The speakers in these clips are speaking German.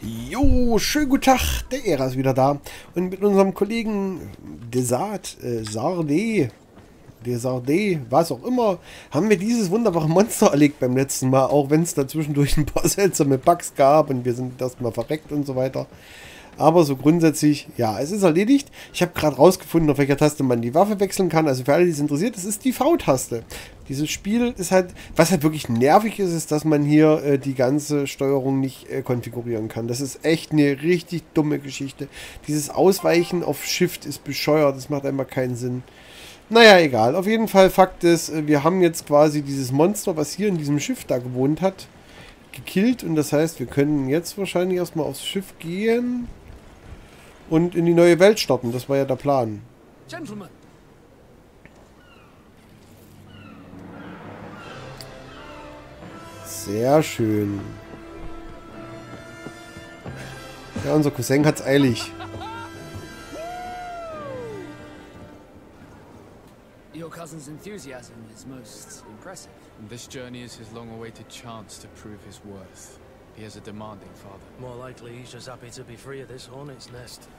Jo, schönen guten Tag, der Ära ist wieder da. Und mit unserem Kollegen Desart, äh, Sarde, Desarde, was auch immer, haben wir dieses wunderbare Monster erlegt beim letzten Mal, auch wenn es dazwischendurch ein paar seltsame Bugs gab und wir sind erstmal verreckt und so weiter. Aber so grundsätzlich, ja, es ist erledigt. Ich habe gerade rausgefunden, auf welcher Taste man die Waffe wechseln kann. Also für alle, die es interessiert, es ist die V-Taste. Dieses Spiel ist halt, was halt wirklich nervig ist, ist, dass man hier äh, die ganze Steuerung nicht äh, konfigurieren kann. Das ist echt eine richtig dumme Geschichte. Dieses Ausweichen auf Shift ist bescheuert, das macht einfach keinen Sinn. Naja, egal. Auf jeden Fall, Fakt ist, äh, wir haben jetzt quasi dieses Monster, was hier in diesem Schiff da gewohnt hat, gekillt. Und das heißt, wir können jetzt wahrscheinlich erstmal aufs Schiff gehen und in die neue Welt starten. Das war ja der Plan. Gentlemen. Sehr schön. Ja, unser Cousin hat's eilig. Your cousin's enthusiasm is most impressive. This journey is his long-awaited chance to prove his worth. He has a demanding father. More likely he's just happy to be free of this hornet's nest.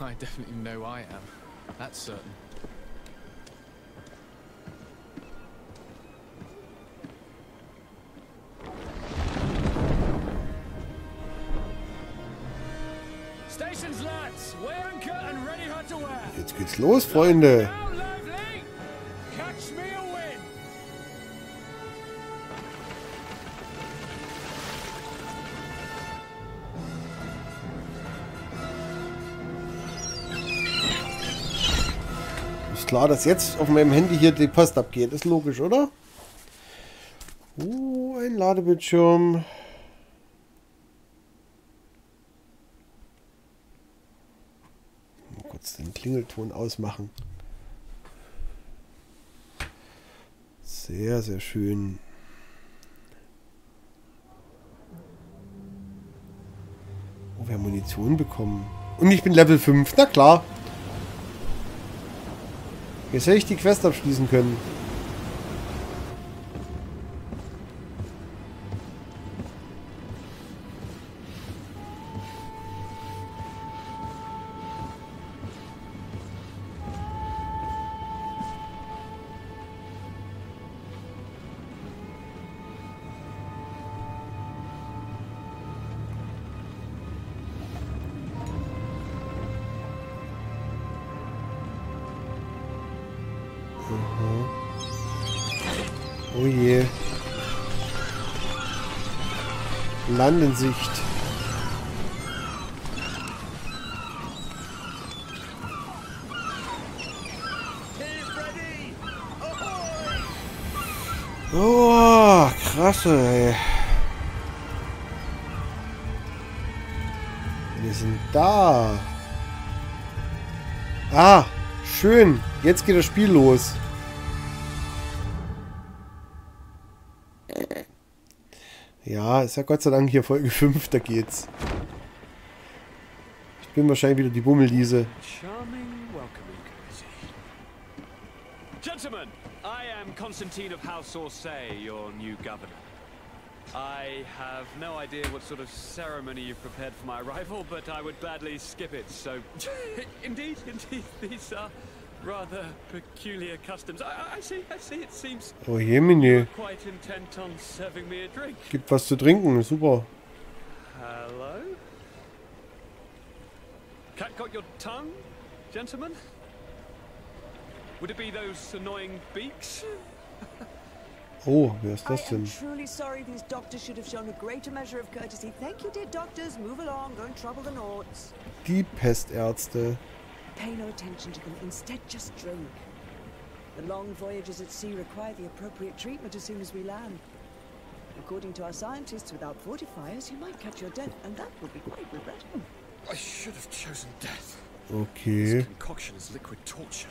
I definitely know I am. That's certain. Los, Freunde. klar, dass jetzt auf meinem Handy hier die Post abgeht. Ist logisch, oder? Uh, ein Ladebildschirm. Kurz den Klingelton ausmachen. Sehr, sehr schön. Oh, wir haben Munition bekommen. Und ich bin Level 5, na klar. Jetzt hätte ich die Quest abschließen können. Landensicht. Oh, krasse, ey. Wir sind da. Ah, schön. Jetzt geht das Spiel los. Ja, ist ja Gott sei Dank hier Folge 5, da geht's. Ich bin wahrscheinlich wieder die Bummelliese. Gentlemen, I am Constantine of House Orsay, your new governor. I have no idea what sort of ceremony you've prepared for my arrival, but I would gladly skip it, so... indeed, indeed, these are rather peculiar customs. I, I see, I see, it seems oh Jemine. quite intent on serving me a drink. Gibt was zu trinken, super. Hello? Cat got your tongue, gentlemen? Would it be those annoying beaks? Oh, wer ist das denn? I am truly sorry these doctors should have shown a greater measure of courtesy. Thank you, dear doctors. Move along, don't trouble the Nords. Die Pestärzte. Pay no attention to them. Instead, just drink. The long voyages at sea require the appropriate treatment as soon as we land. According to our scientists, without fortifiers, you might catch your death, and that would be quite regrettable. I should have chosen death. Okay. This concoction is liquid torture.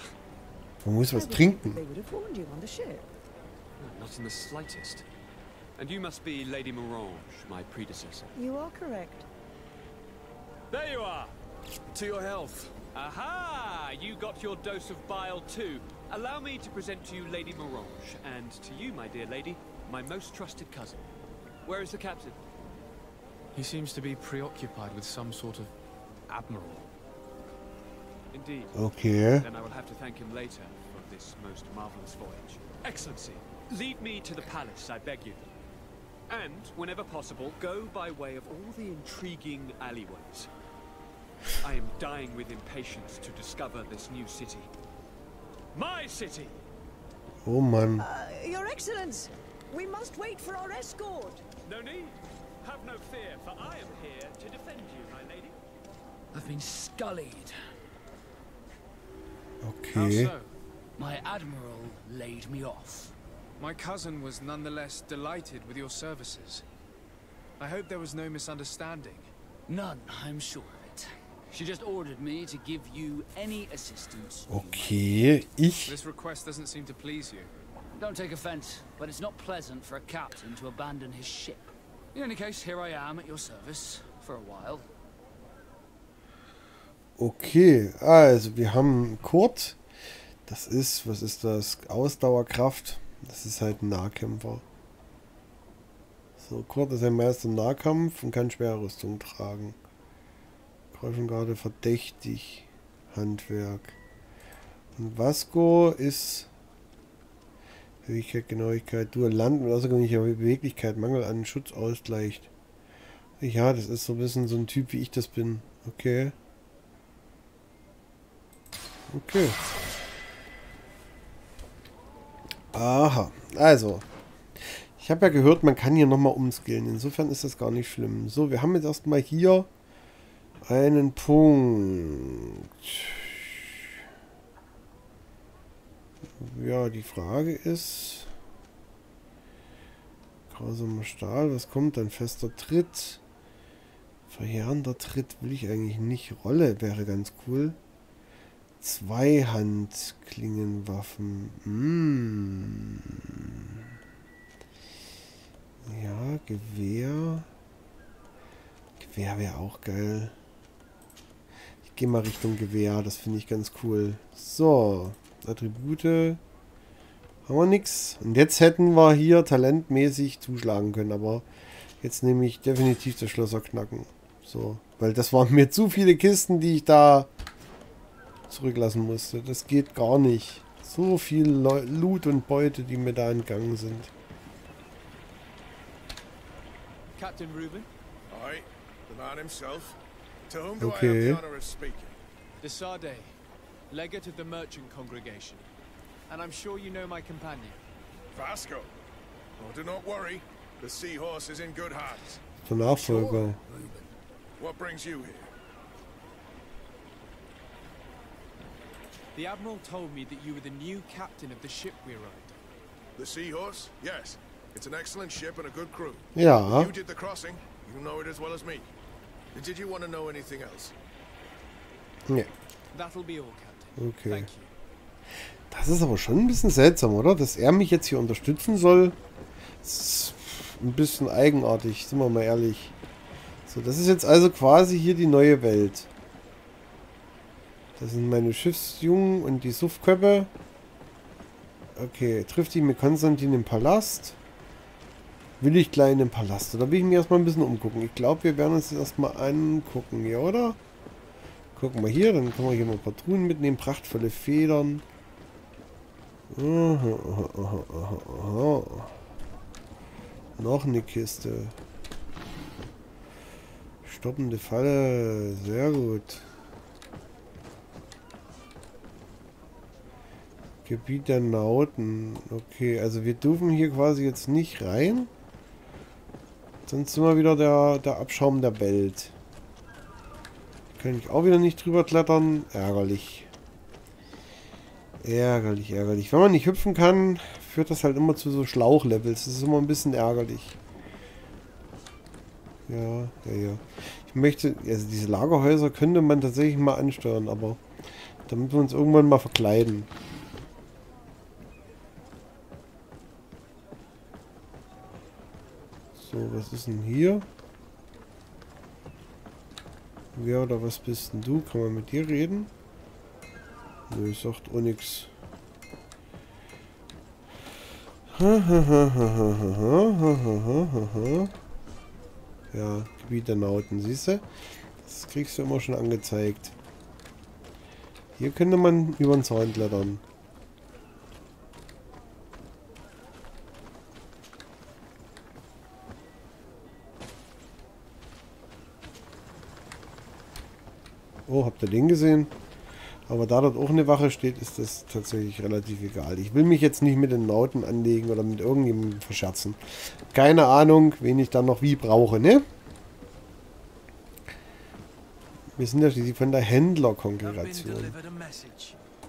Man muss was trinken. They would have warned you on the ship. Not in the slightest. And you must be Lady Morange, my predecessor. You are correct. There you are. To your health. Aha! You got your dose of bile too. Allow me to present to you Lady Morange, and to you, my dear lady, my most trusted cousin. Where is the captain? He seems to be preoccupied with some sort of admiral. Indeed. Okay. Then I will have to thank him later for this most marvelous voyage. Excellency, lead me to the palace, I beg you. And, whenever possible, go by way of all the intriguing alleyways. I am dying with impatience to discover this new city. My city! Oh Mann. Uh, Your Excellence, we must wait for our escort. No need. Have no fear, for I am here to defend you, my lady. I've been scullied. How Okay. so? My admiral laid me off. My cousin was nonetheless delighted with your services. I hope there was no misunderstanding. None, I'm sure Okay. Ich. This request doesn't seem to please you. Don't take offense, but it's not pleasant for a captain to abandon his ship. In any case, here I am at your service for a while. Okay. Also, wir haben Kurt. Das ist, was ist das? Ausdauerkraft. Das ist halt ein Nahkämpfer. So, Kurt ist ein Meister im Nahkampf und kann schwere Rüstung tragen. Greifengarde verdächtig. Handwerk. Und Vasco ist Fähigkeit, Genauigkeit, Dual Land und außergewöhnliche Beweglichkeit, Mangel an Schutz ausgleicht. Ja, das ist so ein bisschen so ein Typ, wie ich das bin. Okay. Okay. Aha. Also. Ich habe ja gehört, man kann hier nochmal umskillen. Insofern ist das gar nicht schlimm. So, wir haben jetzt erstmal hier einen Punkt. Ja, die Frage ist... Grausamer Stahl, was kommt dann? Fester Tritt. Verheerender Tritt will ich eigentlich nicht. Rolle wäre ganz cool. Zweihandklingenwaffen. Mm. Ja, Gewehr. Gewehr wäre auch geil. Gehe mal Richtung Gewehr, das finde ich ganz cool. So, Attribute. Haben wir nix. Und jetzt hätten wir hier talentmäßig zuschlagen können, aber jetzt nehme ich definitiv das Schlosser knacken. So, weil das waren mir zu viele Kisten, die ich da zurücklassen musste. Das geht gar nicht. So viel Loot und Beute, die mir da entgangen sind. Captain Reuben, Aye, the man himself. To whom do I Okay. have the honor of speaking? de Sade, legate of the merchant congregation. And I'm sure you know my companion. Vasco. Oh, do not worry. The seahorse is in good hands. Der Nachfolger. What brings you here? The Admiral told me that you were the new captain of the ship we arrived The seahorse? Yes. It's an excellent ship and a good crew. Yeah. You did the crossing. You know it as well as me. Did you want to know anything else? Nee. That'll be all, Captain. Okay. Thank you. Das ist aber schon ein bisschen seltsam, oder? Dass er mich jetzt hier unterstützen soll. Das ist ein bisschen eigenartig, sind wir mal ehrlich. So, das ist jetzt also quasi hier die neue Welt. Das sind meine Schiffsjungen und die Suffköppe. Okay, trifft ihn mit Konstantin im Palast. Will ich gleich in den Palast? Oder will ich mir erstmal ein bisschen umgucken? Ich glaube, wir werden uns das erstmal angucken, ja, oder? Gucken wir hier, dann können wir hier mal ein paar Truhen mitnehmen. Prachtvolle Federn. Aha, aha, aha. Noch eine Kiste. Stoppende Falle. Sehr gut. Gebiet der Nauten. Okay, also wir dürfen hier quasi jetzt nicht rein. Sonst sind wir wieder der, der Abschaum der Welt. Kann ich auch wieder nicht drüber klettern. Ärgerlich. Ärgerlich, ärgerlich. Wenn man nicht hüpfen kann, führt das halt immer zu so Schlauchlevels. Das ist immer ein bisschen ärgerlich. Ja, ja, ja. Ich möchte, also diese Lagerhäuser könnte man tatsächlich mal ansteuern, aber damit wir uns irgendwann mal verkleiden. So, was ist denn hier? Wer oder was bist denn du? Kann man mit dir reden? Nö, sagt auch nix. Ja, Gebiet der Nauten, siehst du? Das kriegst du immer schon angezeigt. Hier könnte man über den Zaun klettern. Oh, habt ihr den gesehen? Aber da dort auch eine Wache steht, ist das tatsächlich relativ egal. Ich will mich jetzt nicht mit den Nauten anlegen oder mit irgendjemandem verscherzen. Keine Ahnung, wen ich dann noch wie brauche, ne? Wir sind ja schließlich von der Händlerkongregation.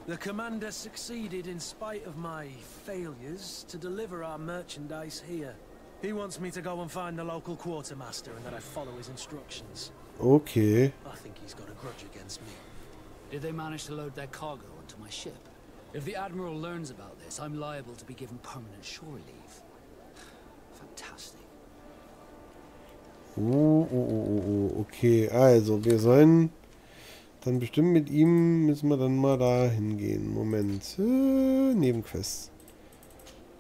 The commander succeeded in spite of my failures to deliver our merchandise here. He wants me to go and find the local quartermaster and that I follow his instructions. Okay. I think he's got a grudge against me. Did they manage to load their cargo onto my ship? If the Admiral learns about this, I'm liable to be given permanent shore leave. Fantastic. Oh, oh, oh, oh, okay. Also, wir sollen dann bestimmt mit ihm, müssen wir dann mal da hingehen. Moment. Äh, Nebenquest.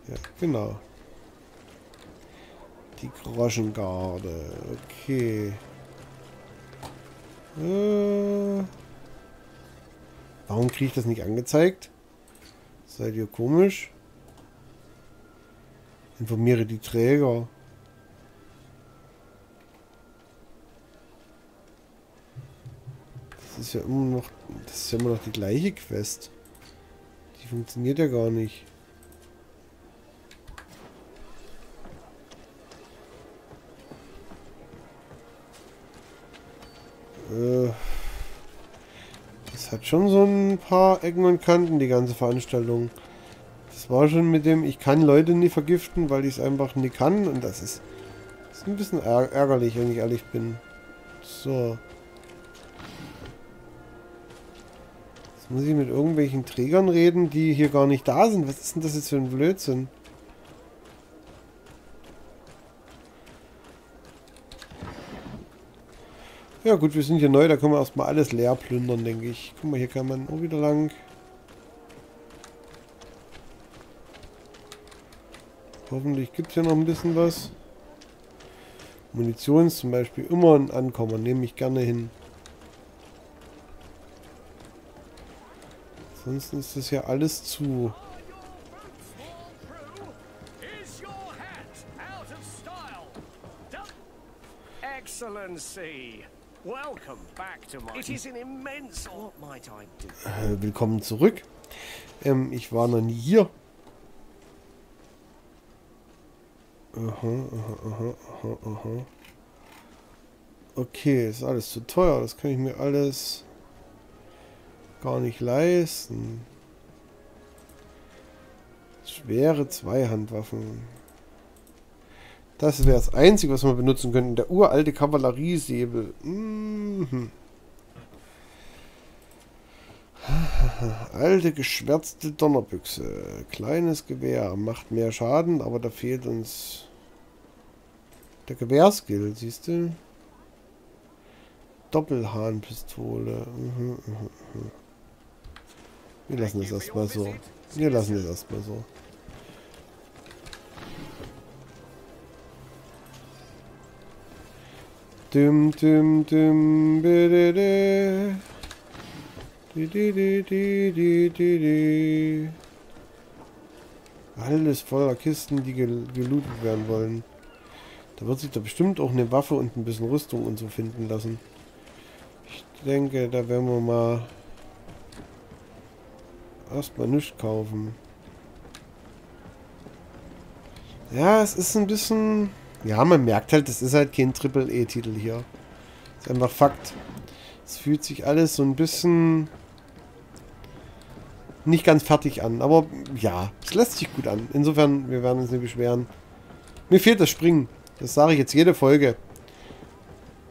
Ja, genau. Die Groschengarde. Okay. Äh... Warum kriege ich das nicht angezeigt? Seid ihr komisch? Informiere die Träger. Das ist ja immer noch. Das ist ja immer noch die gleiche Quest. Die funktioniert ja gar nicht. Äh hat schon so ein paar Ecken und Kanten, die ganze Veranstaltung. Das war schon mit dem, ich kann Leute nie vergiften, weil ich es einfach nie kann. Und das ist, das ist ein bisschen ärgerlich, wenn ich ehrlich bin. So. Jetzt muss ich mit irgendwelchen Trägern reden, die hier gar nicht da sind. Was ist denn das jetzt für ein Blödsinn? Ja gut, wir sind hier neu, da können wir erstmal alles leer plündern, denke ich. Guck mal, hier kann man auch wieder lang. Hoffentlich gibt es hier noch ein bisschen was. Munition ist zum Beispiel immer ein Ankommen, nehme ich gerne hin. Ansonsten ist das ja alles zu. Excellency. Äh, willkommen zurück. Ähm, ich war noch nie hier. Aha, aha, aha, aha. Okay, ist alles zu teuer. Das kann ich mir alles gar nicht leisten. Schwere Zweihandwaffen. Das wäre das Einzige, was wir benutzen könnten. Der uralte Kavalleriesäbel. Mhm. Alte geschwärzte Donnerbüchse. Kleines Gewehr. Macht mehr Schaden, aber da fehlt uns der Gewehrskill, siehst du? Doppelhahnpistole. Mhm, mhm, mhm. Wir lassen das erstmal so. Wir lassen das erstmal so. Dum, dum, dum, bidede. Di, di, di, di, di, di, di. Alles voller Kisten, die gel gelootet werden wollen. Da wird sich da bestimmt auch eine Waffe und ein bisschen Rüstung und so finden lassen. Ich denke, da werden wir mal erstmal nichts kaufen. Ja, es ist ein bisschen... Ja, man merkt halt, das ist halt kein Triple-E-Titel hier. Ist einfach Fakt. Es fühlt sich alles so ein bisschen nicht ganz fertig an. Aber ja, es lässt sich gut an. Insofern, wir werden uns nicht beschweren. Mir fehlt das Springen. Das sage ich jetzt jede Folge.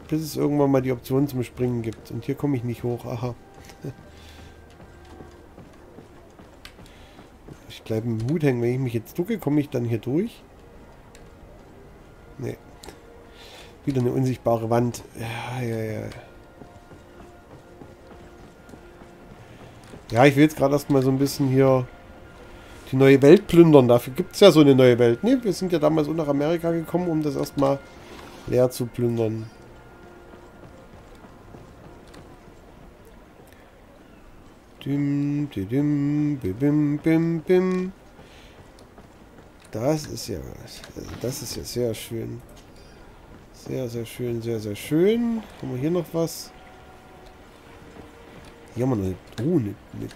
Bis es irgendwann mal die Option zum Springen gibt. Und hier komme ich nicht hoch. Aha. Ich bleibe im Hut hängen. Wenn ich mich jetzt ducke, komme ich dann hier durch. Nee. Wieder eine unsichtbare Wand. Ja, ja, ja. Ja, ich will jetzt gerade erstmal so ein bisschen hier die neue Welt plündern. Dafür gibt es ja so eine neue Welt. Ne, wir sind ja damals nach Amerika gekommen, um das erstmal leer zu plündern. Dim, dim, bim, bim, bim. Das ist ja, also das ist ja sehr schön. Sehr, sehr schön, sehr, sehr schön. Haben wir hier noch was? Hier haben wir eine, oh, eine, eine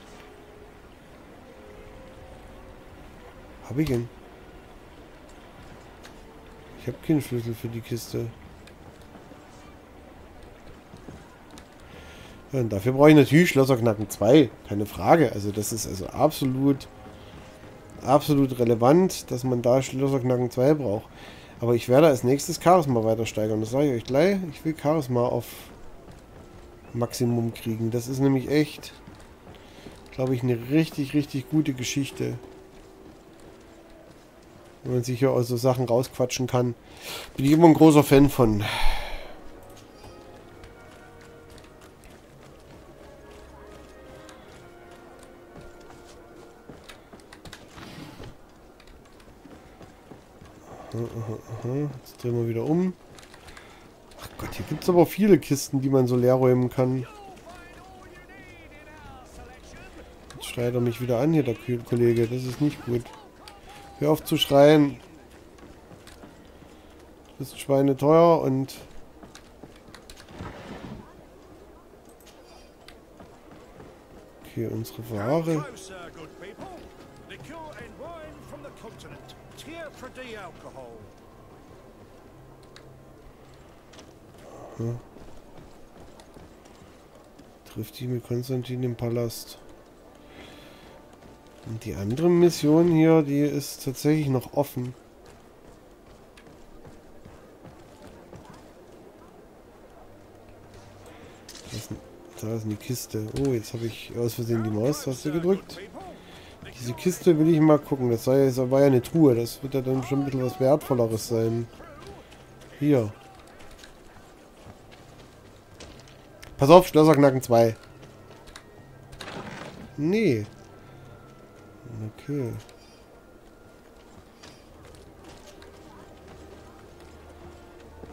Habe ich ihn? Ich habe keinen Schlüssel für die Kiste. Und dafür brauche ich natürlich Schlosserknacken 2. Keine Frage. Also das ist also absolut, absolut relevant, dass man da Schlosserknacken 2 braucht. Aber ich werde als nächstes Charisma weiter steigern. Das sage ich euch gleich. Ich will Charisma auf Maximum kriegen. Das ist nämlich echt, glaube ich, eine richtig, richtig gute Geschichte. Wenn man sich hier aus so Sachen rausquatschen kann. Bin ich immer ein großer Fan von. Jetzt drehen wir wieder um. Ach Gott, hier gibt es aber viele Kisten, die man so leer räumen kann. Jetzt schreit er mich wieder an hier, der Kollege. Das ist nicht gut. Hör auf zu schreien. Du bist schweineteuer und... Okay, unsere Ware. Aha. Trifft die mit Konstantin im Palast. Und die andere Mission hier, die ist tatsächlich noch offen. Da ist, eine Kiste. Oh, jetzt habe ich aus Versehen die Maustaste gedrückt. Diese Kiste will ich mal gucken. Das, sei, das war ja eine Truhe. Das wird ja dann schon ein bisschen was Wertvolleres sein. Hier. Pass auf, Schlösserknacken 2. Nee. Okay.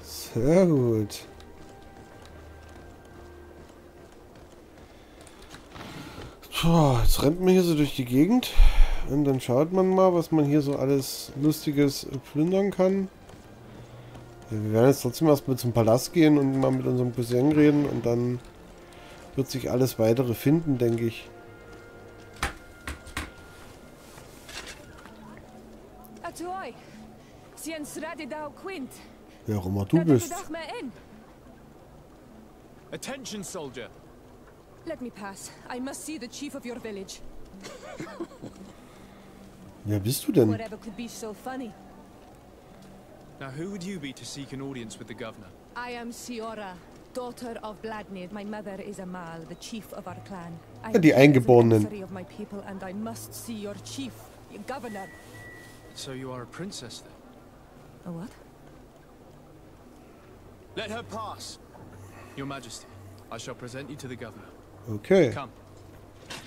Sehr gut. So, jetzt rennt man hier so durch die Gegend. Und dann schaut man mal, was man hier so alles Lustiges plündern kann. Wir werden jetzt trotzdem erstmal zum Palast gehen und mal mit unserem Cousin reden. Und dann wird sich alles weitere finden, denke ich. Wer auch immer du bist. Attention, soldier. Let me pass. I must see the chief of your village. Wer bist du denn? Whatever could be so funny. Now, who would you be to seek an audience with the governor? I am Siora, daughter of Vladnir. My mother is Amal, the chief of our clan. I ja, die Eingeborenen. of my people, and I must see your chief, your governor. So you are a princess then? A what? Let her pass. Your Majesty, I shall present you to the governor. Okay. Come.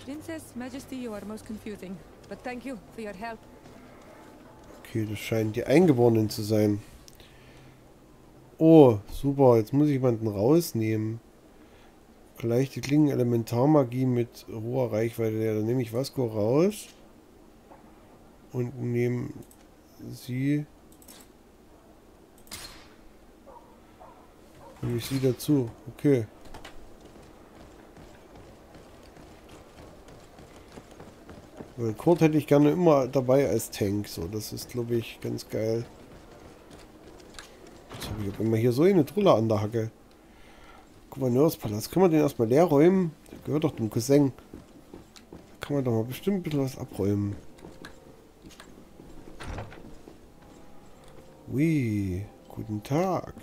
Princess, Majesty, you are most confusing. But thank you for your help. Okay, das scheinen die Eingeborenen zu sein. Oh, super. Jetzt muss ich jemanden rausnehmen. Gleich die Klingen Elementarmagie mit hoher Reichweite. Ja, dann nehme ich Vasco raus. Und nehme sie Nehme ich sie dazu. Okay. Weil Kurt hätte ich gerne immer dabei als Tank. So, das ist, glaube ich, ganz geil. Jetzt habe ich immer hier so eine Trulle an der Hacke. Gouverneurspalast. Können wir den erstmal leer räumen? Der gehört doch dem Cousin. Da kann man doch mal bestimmt ein bisschen was abräumen. Ui, guten Tag.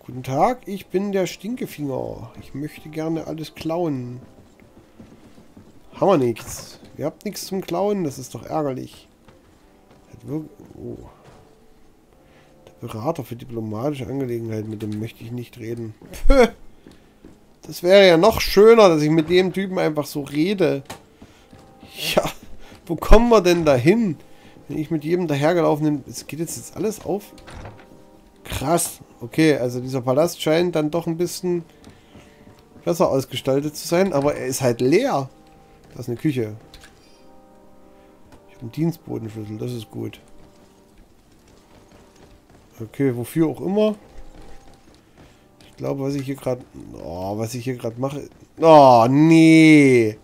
Guten Tag, ich bin der Stinkefinger. Ich möchte gerne alles klauen. Haben wir nichts. Ihr habt nichts zum Klauen, das ist doch ärgerlich. Oh. Der Berater für diplomatische Angelegenheiten, mit dem möchte ich nicht reden. Puh. Das wäre ja noch schöner, dass ich mit dem Typen einfach so rede. Ja, wo kommen wir denn dahin? Wenn ich mit jedem dahergelaufen bin, es geht jetzt, jetzt alles auf. Krass. Okay, also dieser Palast scheint dann doch ein bisschen besser ausgestaltet zu sein, aber er ist halt leer. Da ist eine Küche. Ich habe einen Dienstbodenschlüssel, das ist gut. Okay, wofür auch immer. Ich glaube, was ich hier gerade... Oh, was ich hier gerade mache... Oh, nee.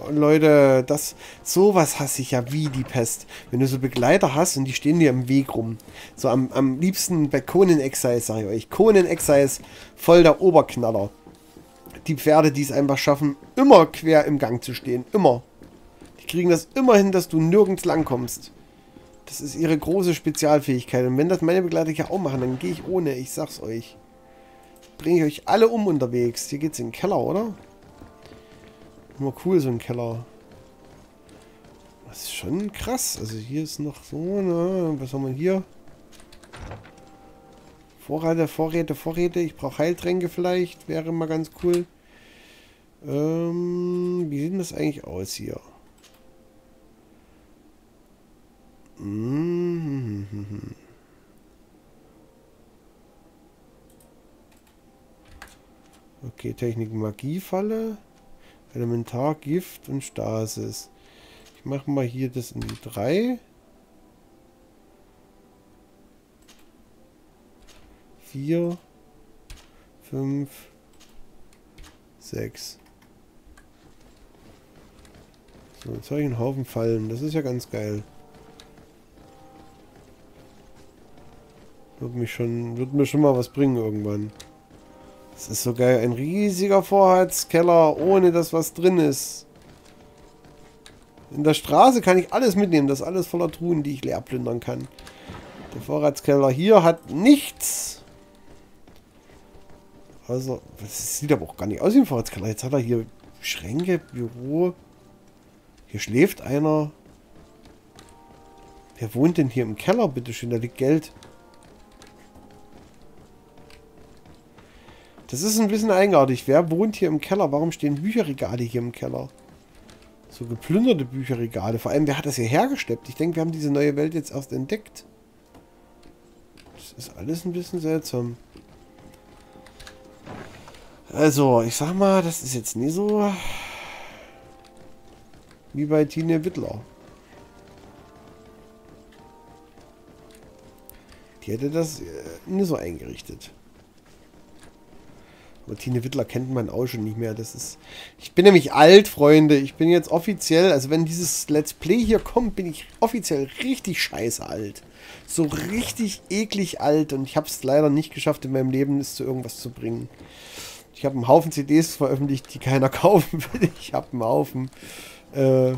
Oh, Leute, das... Sowas hasse ich ja wie die Pest. Wenn du so Begleiter hast und die stehen dir im Weg rum. So am, am liebsten bei Conan Exiles, sage ich euch. Conan Exiles, voll der Oberknaller. Die Pferde, die es einfach schaffen, immer quer im Gang zu stehen. Immer. Die kriegen das immer hin, dass du nirgends langkommst. Das ist ihre große Spezialfähigkeit. Und wenn das meine Begleiter hier auch machen, dann gehe ich ohne. Ich sag's euch. Bringe ich euch alle um unterwegs. Hier geht's in den Keller, oder? Immer cool, so ein Keller. Das ist schon krass. Also hier ist noch so, ne? Was haben wir hier? Vorräte, Vorräte, Vorräte. Ich brauche Heiltränke vielleicht. Wäre mal ganz cool. Ähm, wie sieht das eigentlich aus hier? Mhm. Okay, Technik Magiefalle, Elementar, Gift und Stasis. Ich mache mal hier das in die 3. 4, 5, 6. So, jetzt habe ich einen Haufen Fallen. Das ist ja ganz geil. Wird, mich schon, wird mir schon mal was bringen irgendwann. Das ist so geil. Ein riesiger Vorratskeller, ohne dass was drin ist. In der Straße kann ich alles mitnehmen. Das ist alles voller Truhen, die ich leer plündern kann. Der Vorratskeller hier hat nichts. Also, das sieht aber auch gar nicht aus wie ein Vorratskeller. Jetzt hat er hier Schränke, Büro. Hier schläft einer. Wer wohnt denn hier im Keller, bitteschön? Da liegt Geld. Das ist ein bisschen eigenartig. Wer wohnt hier im Keller? Warum stehen Bücherregale hier im Keller? So geplünderte Bücherregale. Vor allem, wer hat das hier hergesteppt? Ich denke, wir haben diese neue Welt jetzt erst entdeckt. Das ist alles ein bisschen seltsam. Also, ich sag mal, das ist jetzt nie so wie bei Tine Wittler. Die hätte das äh, nie so eingerichtet. Aber Tine Wittler kennt man auch schon nicht mehr. Das ist. Ich bin nämlich alt, Freunde. Ich bin jetzt offiziell, also wenn dieses Let's Play hier kommt, bin ich offiziell richtig scheiße alt. So richtig eklig alt. Und ich habe es leider nicht geschafft, in meinem Leben es zu irgendwas zu bringen. Ich habe einen Haufen CDs veröffentlicht, die keiner kaufen will. Ich habe einen Haufen äh,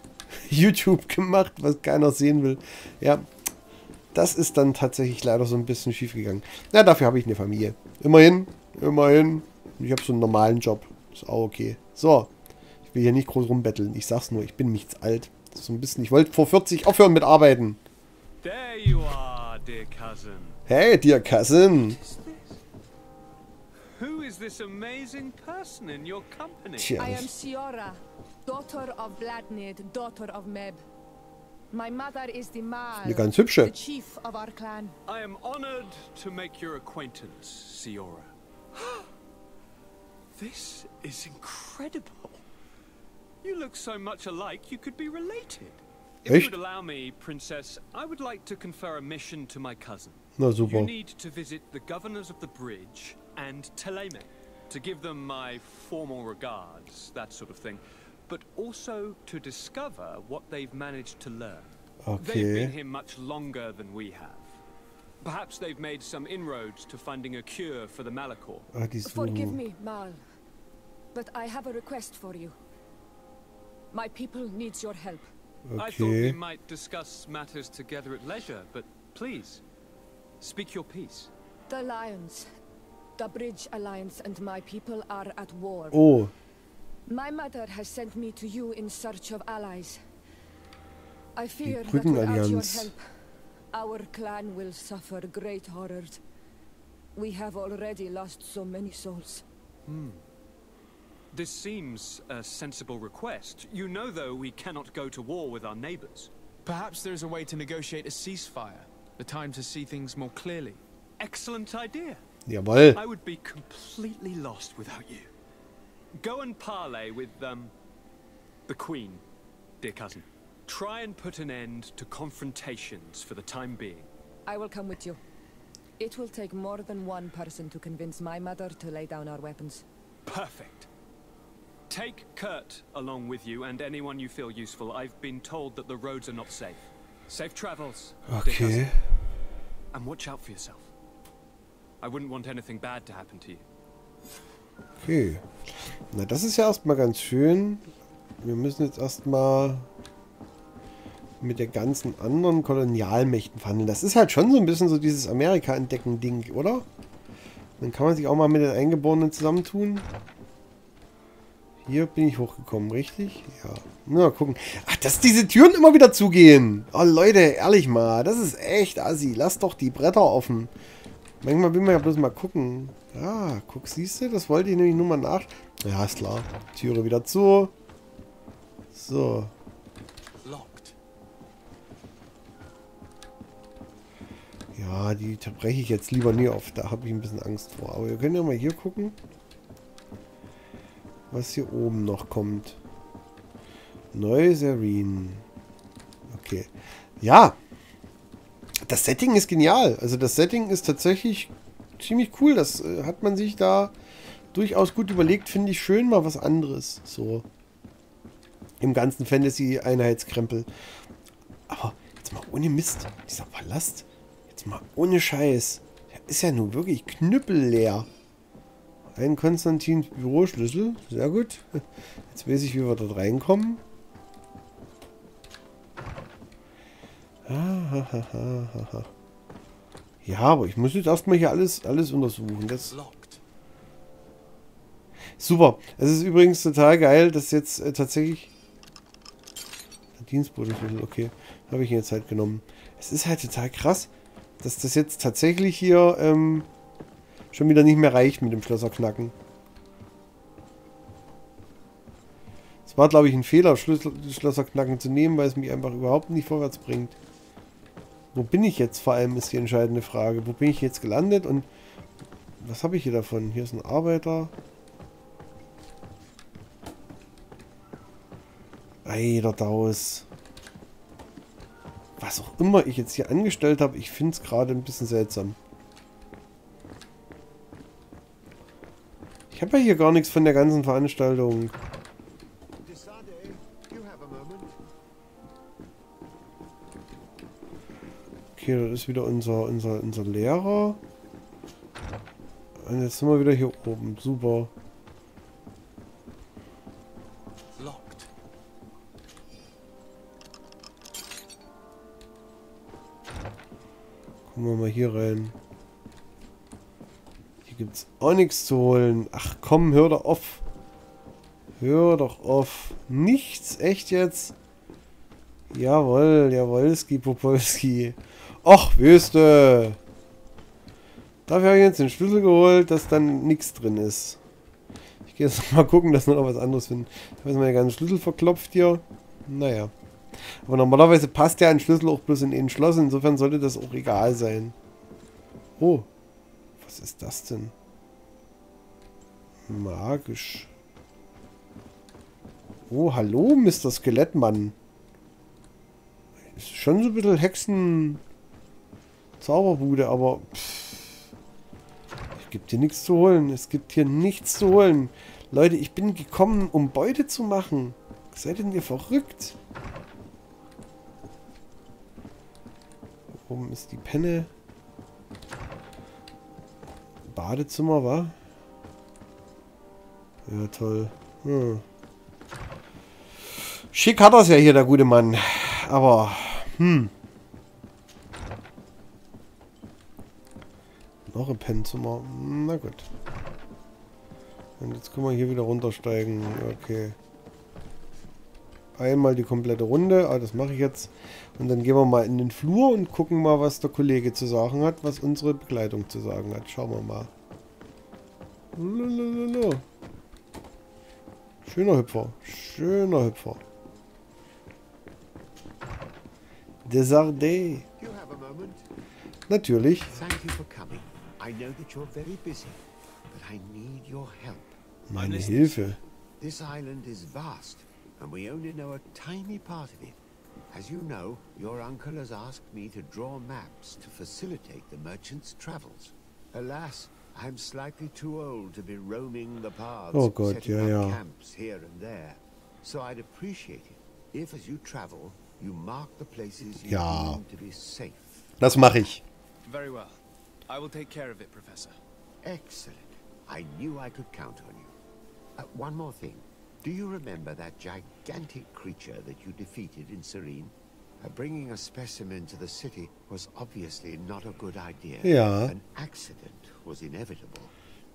YouTube gemacht, was keiner sehen will. Ja, das ist dann tatsächlich leider so ein bisschen schief gegangen. Na, dafür habe ich eine Familie. Immerhin, Immerhin. Ich habe so einen normalen Job. Ist auch okay. So. Ich will hier nicht groß rumbetteln. Ich sag's nur, ich bin nichts alt. So ein bisschen. Ich wollte vor 40 aufhören mit Arbeiten. There you are, dear cousin. Hey, dear cousin. Who is this amazing person in your company? Tja. I am Siora, daughter of Vladnid, daughter of Meb. My mother is the Mal, Eine ganz hübsche. the chief of our clan. I am honored to make your acquaintance, Siora. this is incredible. You look so much alike you could be related. If you would allow me, Princess, I would like to confer a mission to my cousin. Na You super. need to visit the governors of the bridge and Teleme to give them my formal regards, that sort of thing, but also to discover what they've managed to learn. They've been here much longer than we have. Perhaps they've made some inroads to finding a cure for the Malachor. Forgive me, Mal, but I have a request for you. My people needs your help. I thought we might discuss matters together at leisure, but please, speak your piece. The Lions, the Bridge Alliance and my people are at war. Oh, My mother has sent me to you in search of allies. I fear that without your help, our clan will suffer great horrors. We have already lost so many souls. Hmm. This seems a sensible request. You know, though, we cannot go to war with our neighbors. Perhaps there's a way to negotiate a ceasefire. The time to see things more clearly. Excellent idea. Jawohl. I would be completely lost without you. Go and parley with, um, the Queen, dear cousin. Try and put an end to confrontations for the time being. I will come with you. It will take more than one person to convince my mother to lay down our weapons. Perfect. Take Kurt along with you and anyone you feel useful. I've been told that the roads are not safe. Safe travels. Okay. And watch out for yourself. I wouldn't want anything bad to happen to you. Okay. Na, das ist ja erstmal ganz schön. Wir müssen jetzt erstmal mit der ganzen anderen Kolonialmächten verhandeln. Das ist halt schon so ein bisschen so dieses Amerika-Entdecken-Ding, oder? Dann kann man sich auch mal mit den Eingeborenen zusammentun. Hier bin ich hochgekommen, richtig? Ja. Na, gucken. Ach, dass diese Türen immer wieder zugehen. Oh, Leute, ehrlich mal. Das ist echt assi. Lass doch die Bretter offen. Manchmal will man ja bloß mal gucken. Ja, guck, siehst du? Das wollte ich nämlich nur mal nach... Ja, ist klar. Türe wieder zu. So. Locked. Ja, die breche ich jetzt lieber nie auf. Da habe ich ein bisschen Angst vor. Aber wir können ja mal hier gucken, was hier oben noch kommt. Neuserin. Okay. Ja. Das Setting ist genial. Also das Setting ist tatsächlich ziemlich cool. Das äh, hat man sich da durchaus gut überlegt. Finde ich schön, mal was anderes. So. Im ganzen Fantasy-Einheitskrempel. Aber jetzt mal ohne Mist. Dieser Palast. Jetzt mal ohne Scheiß. Der ist ja nun wirklich knüppelleer. Ein Konstantins Büroschlüssel. Sehr gut. Jetzt weiß ich, wie wir dort reinkommen. Ja, aber ich muss jetzt erstmal hier alles, alles untersuchen. Das super. Es ist übrigens total geil, dass jetzt äh, tatsächlich... Dienstbotenschlüssel, okay. Habe ich jetzt halt genommen. Es ist halt total krass, dass das jetzt tatsächlich hier ähm, schon wieder nicht mehr reicht mit dem Schlösser knacken. Es war, glaube ich, ein Fehler, Schlüssel, Schlösser knacken zu nehmen, weil es mich einfach überhaupt nicht vorwärts bringt. Wo bin ich jetzt vor allem, ist die entscheidende Frage. Wo bin ich jetzt gelandet und was habe ich hier davon? Hier ist ein Arbeiter. Eider Daus. Was auch immer ich jetzt hier angestellt habe, ich finde es gerade ein bisschen seltsam. Ich habe ja hier gar nichts von der ganzen Veranstaltung. Okay, das ist wieder unser, unser, unser Lehrer. Und jetzt sind wir wieder hier oben. Super. Gucken wir mal hier rein. Hier gibt es auch nichts zu holen. Ach komm, hör doch auf. Hör doch auf. Nichts, echt jetzt? Jawohl, jawolski, Popolski. Och, Wüste. Dafür habe ich jetzt den Schlüssel geholt, dass dann nichts drin ist. Ich gehe jetzt mal gucken, dass wir noch was anderes finden. Ich habe jetzt meine ganzen Schlüssel verklopft hier. Naja. Aber normalerweise passt ja ein Schlüssel auch bloß in ein Schloss. Insofern sollte das auch egal sein. Oh. Was ist das denn? Magisch. Oh, hallo, Mr. Skelettmann. Ist schon so ein bisschen Hexen... Zauberbude, aber... Es gibt hier nichts zu holen. Es gibt hier nichts zu holen. Leute, ich bin gekommen, um Beute zu machen. Seid denn ihr verrückt? Oben ist die Penne. Badezimmer, wa? Ja, toll. Hm. Schick hat das ja hier, der gute Mann. Aber, hm. Noch ein Pennzimmer. Na gut. Und jetzt können wir hier wieder runtersteigen. Okay. Einmal die komplette Runde. Ah, das mache ich jetzt. Und dann gehen wir mal in den Flur und gucken mal, was der Kollege zu sagen hat, was unsere Begleitung zu sagen hat. Schauen wir mal. Lalalala. Schöner Hüpfer. Schöner Hüpfer. Desardé. Natürlich. Thank you for coming. I know that you're very busy, but I need your help. Meine Hilfe. This island is vast, and we only know a tiny part of it. As you know, your uncle has asked me to draw maps to facilitate the merchant's travels. Alas, I'm slightly too old to be roaming the paths, oh God, setting ja, up ja. camps here and there. So I'd appreciate it if, as you travel, you mark the places you Ja. deem to be safe. Das mache ich. Very well. I will take care of it, Professor. Excellent. I knew I could count on you. Uh, one more thing. Do you remember that gigantic creature that you defeated in Serene? Uh, bringing a specimen to the city was obviously not a good idea. Ja. An accident was inevitable.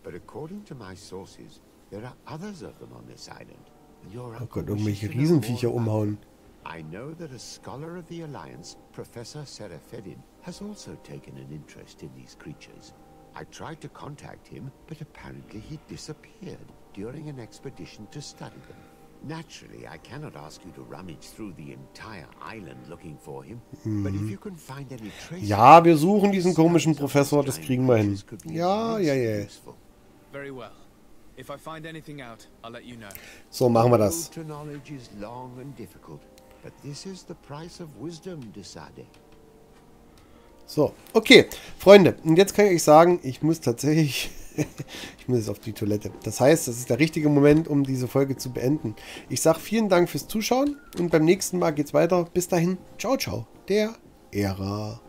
But according to my sources, there are others of them on this island. And your Oh uncle Gott, wishes irgendwelche Riesenviecher more about umhauen. I know that a scholar of the Alliance, Professor Serafedin, has also taken an interest in these creatures. I tried to contact him, but apparently he disappeared during an expedition to study them. Naturally, I cannot ask you to rummage through the entire island looking for him, but if mhm. you can find any traces... Ja, wir suchen diesen komischen Professor, das kriegen wir hin. Ja, ja, ja. Very well. If I find anything out, I'll let you know. So, machen wir das. Knowledge is long and difficult, So, okay. Freunde, und jetzt kann ich euch sagen, ich muss tatsächlich... ich muss jetzt auf die Toilette. Das heißt, das ist der richtige Moment, um diese Folge zu beenden. Ich sage vielen Dank fürs Zuschauen und beim nächsten Mal geht's weiter. Bis dahin, ciao, ciao. Der Ära.